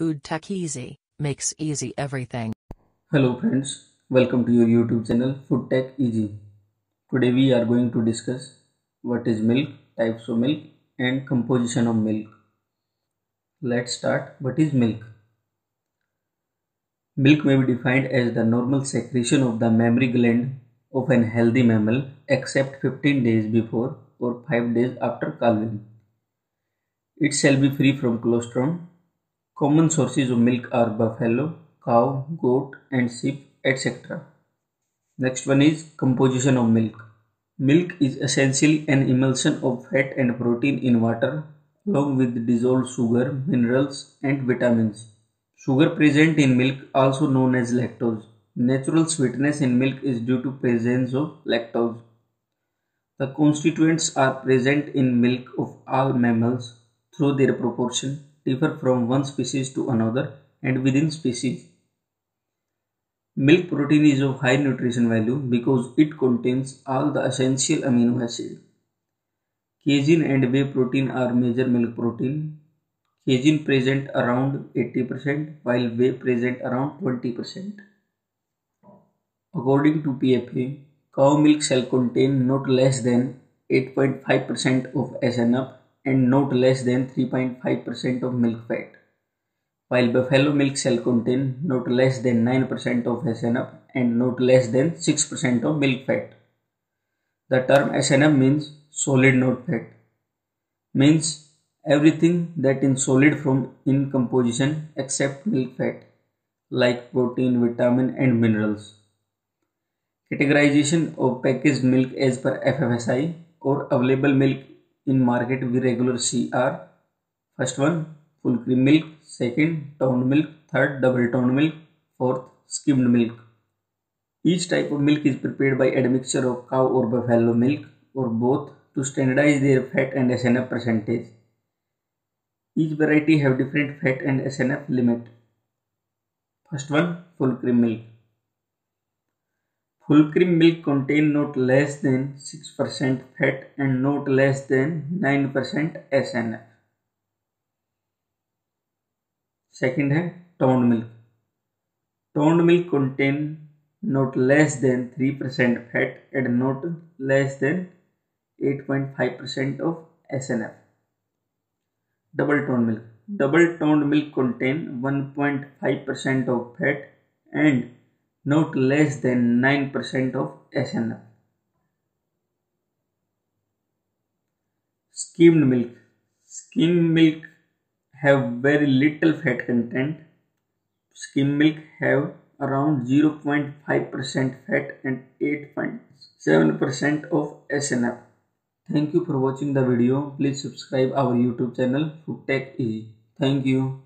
Food Tech Easy makes easy everything. Hello friends, welcome to your YouTube channel Food Tech Easy. Today we are going to discuss what is milk, types of milk and composition of milk. Let's start. What is milk? Milk may be defined as the normal secretion of the mammary gland of an healthy mammal except 15 days before or 5 days after calving. It shall be free from colostrum. Common sources of milk are buffalo, cow, goat and sheep, etc. Next one is composition of milk. Milk is essentially an emulsion of fat and protein in water along with dissolved sugar, minerals and vitamins. Sugar present in milk also known as lactose. Natural sweetness in milk is due to presence of lactose. The constituents are present in milk of all mammals through their proportion differ from one species to another and within species. Milk protein is of high nutrition value because it contains all the essential amino acids. Casein and whey protein are major milk protein. Casein present around 80% while whey present around 20%. According to PFA, cow milk shall contain not less than 8.5% of SNF and not less than 3.5% of milk fat, while buffalo milk shall contain not less than 9% of SNF and not less than 6% of milk fat. The term SNF means solid not fat, means everything that is solid from in composition except milk fat, like protein, vitamin and minerals. Categorization of packaged milk as per FSSAI or available milk in market we regular see are first one full cream milk, second toned milk, third double toned milk, fourth skimmed milk. Each type of milk is prepared by admixture of cow or buffalo milk or both to standardize their fat and SNF percentage. Each variety have different fat and SNF limit. First one full cream milk. Full cream milk contain not less than 6% fat and not less than 9% SNF. Second है toned milk. Toned milk contain not less than 3% fat and not less than 8.5% of SNF. Double toned milk. Double toned milk contain 1.5% of fat and not less than 9% of SNF. Skimmed milk. Skimmed milk have very little fat content. Skim milk have around 0.5% fat and 8.7% of SNF. Thank you for watching the video. Please subscribe our YouTube channel Food Tech Easy. Thank you.